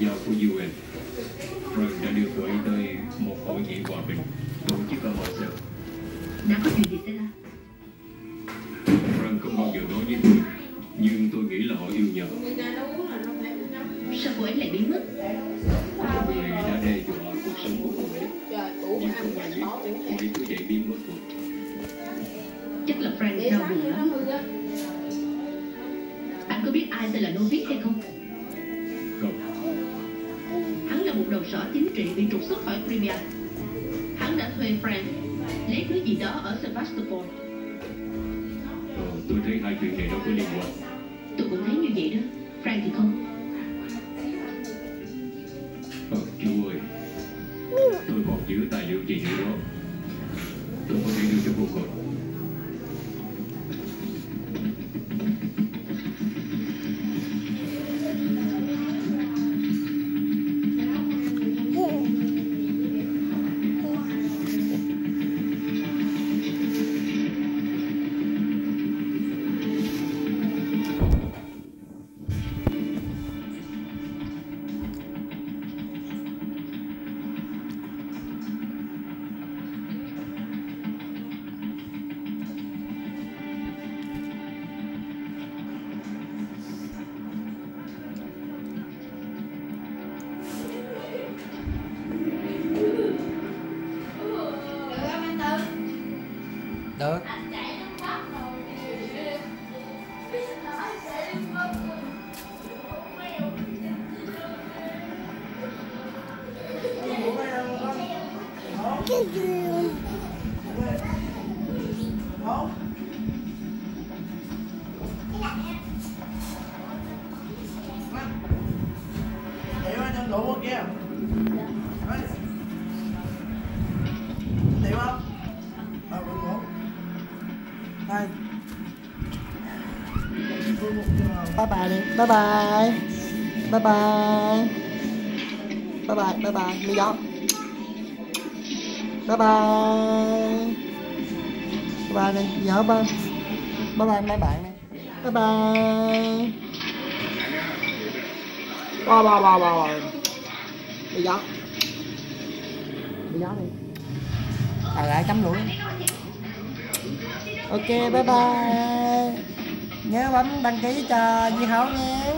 giao của UN. Frank đã được gửi tới một hội nghị hòa bình tổ chức ở Marseille. Đã có chuyện gì xảy ra Frank không bao giờ nói với tôi, nhưng tôi nghĩ là họ yêu nhau. Sao cô ấy lại biến mất Có người đã đe dọa cuộc sống của cô ấy, Trời, ủ nhưng ăn không ai biết bỏ cô biển ấy cứ vậy biến mất rồi. Chắc là Frank đau buồn lắm Anh có biết ai tên là Novik hay Không, một đầu sỏ chính trị bị trục xuất khỏi Crimea Hắn đã thuê Frank lấy thứ gì đó ở Sevastopol ờ, tôi thấy hai chuyện này đâu có liên quan. Tôi cũng thấy như vậy đó Frank thì không Ờ, chú ơi, tôi còn giữ tài liệu gì nữa đó. Được. Tiểu Đây. Bye bye đi. Bye bye. Bye bye. Bye bye, bye bye. Mi gió. Bye bye. Bye bye đi. Nhớ bye. Bye bye mấy bạn đi. Bye bye. Bye bye bye bye. ba. Gió. Đi gió đi. à lại chấm đuổi ok bye bye. Nhớ bấm đăng ký cho Duy Hảo nhé.